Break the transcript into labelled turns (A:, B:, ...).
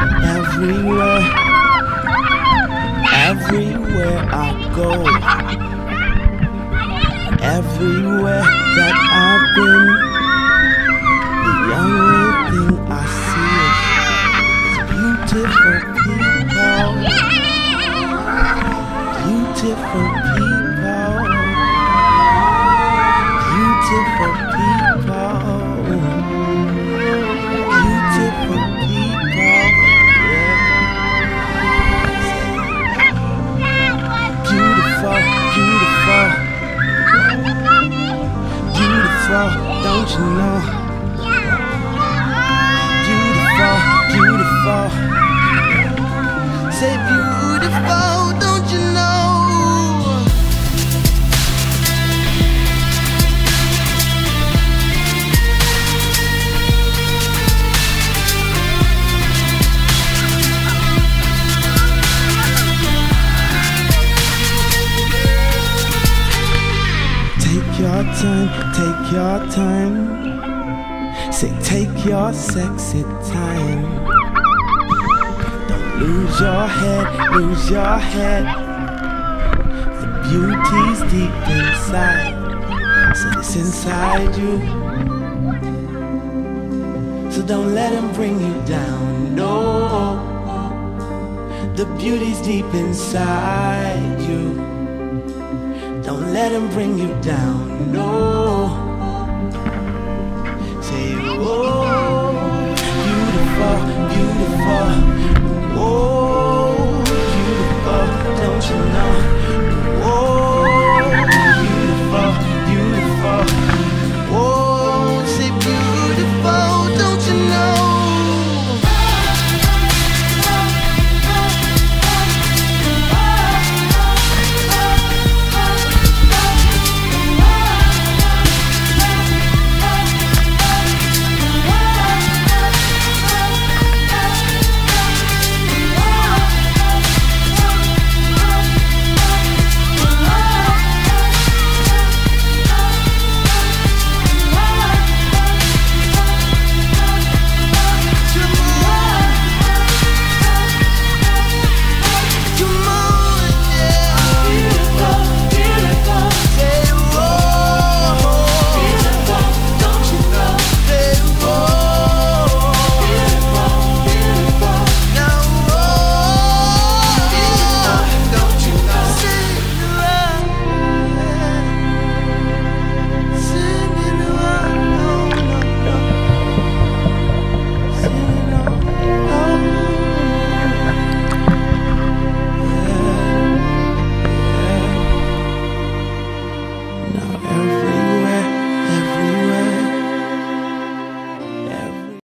A: Everywhere, everywhere I go, everywhere that I've been, the only thing I see is beautiful people, beautiful people. Don't you know? Beautiful, beautiful. Your time, take your time. Say, take your sexy time. Don't lose your head, lose your head. The beauty's deep inside. So it's inside you. So don't let him bring you down, no. The beauty's deep inside you. Don't let him bring you down, no.